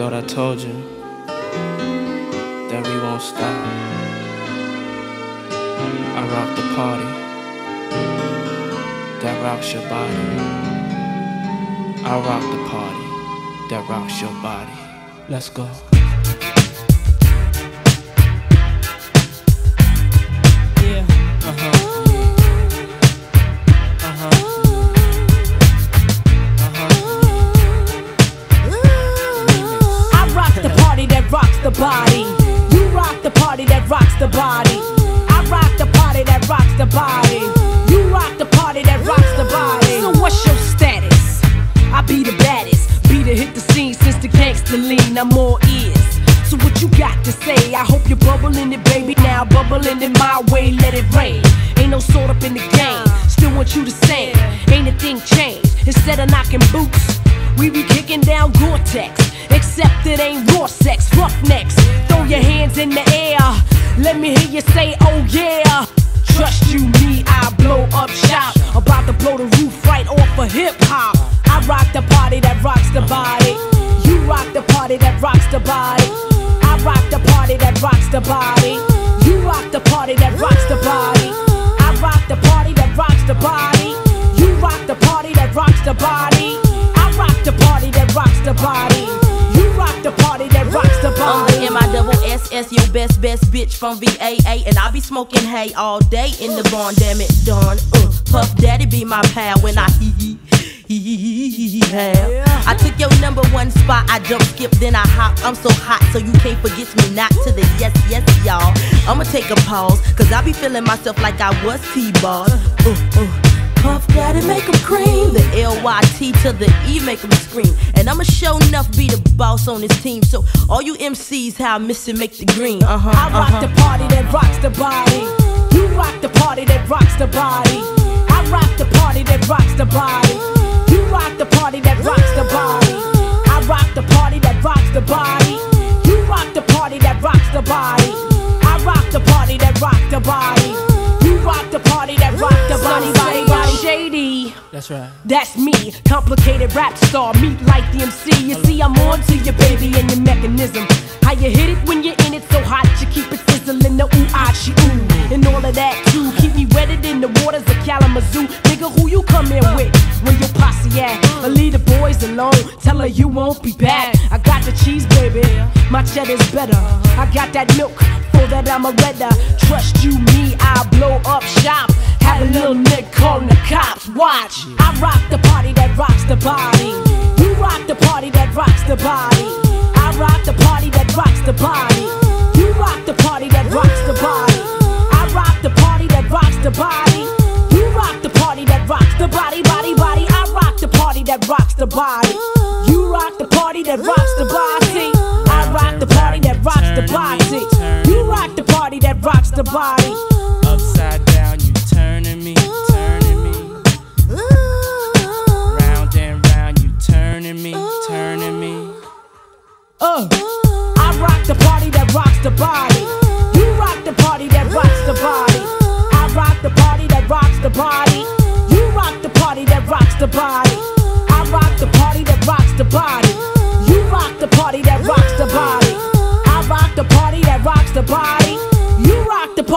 thought I told you that we won't stop. I rock the party that rocks your body. I rock the party that rocks your body. Let's go. Body. You rock the party that rocks the body. I rock the party that rocks the body. You rock the party that rocks the body. So what's your status? I be the baddest. Be the hit the scene since the gangster lean. I'm more ears. So what you got to say? I hope you're bubbling it, baby. Now bubbling it my way, let it rain. Ain't no sort up in the game. Still want you the same. Ain't a thing changed. Instead of knocking boots, we be kicking down Gore-Tex. Except it ain't raw sex, roughnecks. Throw your hands in the air. Let me hear you say, oh yeah. Trust you, me, I blow up shop. About to blow the roof right off of hip hop. I rock the party that rocks the body. You rock the party that rocks the body. I rock the party that rocks the body. You rock the party that rocks the body. I rock the party that rocks the body. You rock the party that rocks the body. I rock the party that rocks the body. Double S S, your best best bitch from VAA, and I be smoking hay all day in the barn. Damn it, Dawn. Uh, Puff Daddy be my pal when I hee hee have. I took your number one spot, I jump skip, then I hop. I'm so hot, so you can't forget me not to the yes yes y'all. I'ma take a pause, cause I be feeling myself like I was T-ball. Uh, uh. Puff Daddy make 'em cream. The L-Y-T to the E make 'em scream. And I'ma show enough be the boss on this team. So all you MCs, how I miss it, make the green. Uh-huh. I rock uh-huh. the party that rocks the body. You rock the party that rocks the body. I rock the party that rocks the body. You rock the party that rocks the body. I rock the party that rocks the body. That's right. That's me, complicated rap star, meet like the MC. You see, I'm on to your baby and your mechanism. How you hit it when you're in it so hot, you keep it sizzling, the ooh, ah, she ooh. And all of that too, keep me wetted in the waters of Kalamazoo. Nigga, who you come in with? Where your posse at? I leave the boys alone, tell her you won't be back. I got the cheese, baby, my cheddar's better. I got that milk, for that I'm a redder. Trust you, me, I'll blow up shop. Have a little cops. Watch, I rock the party that rocks the body. You rock the party that rocks the body. I rock the party that rocks the body. You rock the party that rocks the body. I rock the party that rocks the body. You rock the party that rocks the body, body, body. I rock the party that rocks the body.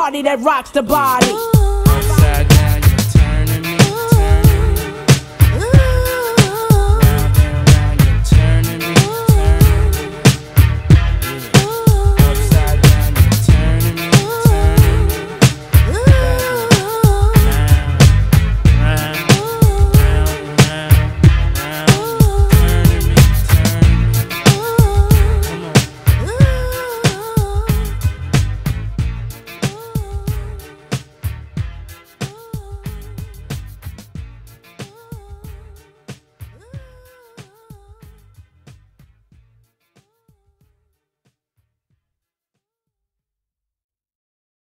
Party that rocks the body.